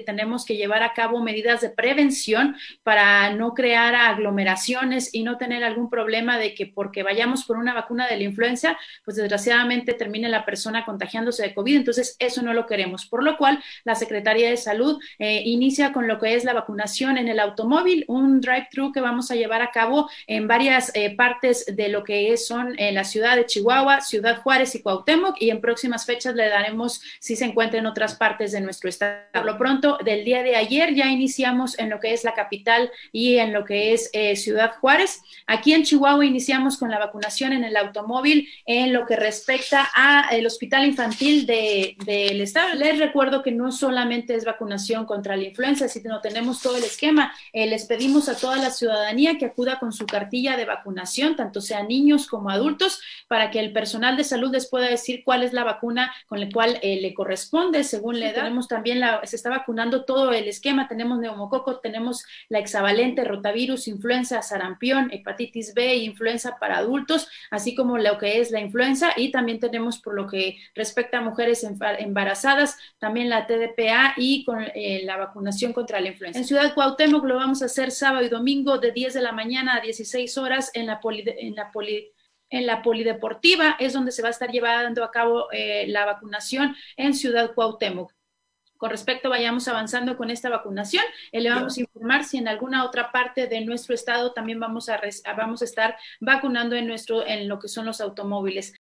tenemos que llevar a cabo medidas de prevención para no crear aglomeraciones y no tener algún problema de que porque vayamos por una vacuna de la influenza, pues desgraciadamente termine la persona contagiándose de COVID. Entonces, eso no lo queremos. Por lo cual, la Secretaría de Salud eh, inicia con lo que es la vacunación en el automóvil, un drive-thru que vamos a llevar a cabo en varias eh, partes de lo que son en la ciudad de Chihuahua, Ciudad Juárez y Cuauhtémoc, y en próximas fechas le daremos si se encuentra en otras partes de nuestro estado. Lo pronto, del día de ayer ya iniciamos en lo que es la capital y en lo que es eh, Ciudad Juárez. Aquí en Chihuahua iniciamos con la vacunación en el automóvil en lo que respecta al hospital infantil del de, estado. Les recuerdo que no solamente es vacunación contra la influenza, sino tenemos todo el esquema. Eh, les pedimos a toda la ciudadanía que acuda con su cartilla de vacunación, tanto sean niños como adultos, para que el personal de salud les pueda decir cuál es la vacuna con la cual eh, le corresponde según la edad. Tenemos también la, se está vacunando todo el esquema, tenemos neumococo, tenemos la hexavalente, rotavirus, influenza, sarampión, hepatitis B, influenza para adultos, así como lo que es la influenza y también tenemos por lo que respecta a mujeres embarazadas, también la TDPA y con eh, la vacunación contra la influenza. En Ciudad Cuauhtémoc lo vamos a hacer sábado y domingo de 10 de la mañana a 16 horas en la poli, en la poli en la polideportiva es donde se va a estar llevando a cabo eh, la vacunación en Ciudad Cuauhtémoc. Con respecto, vayamos avanzando con esta vacunación, eh, le vamos a informar si en alguna otra parte de nuestro estado también vamos a, vamos a estar vacunando en, nuestro, en lo que son los automóviles.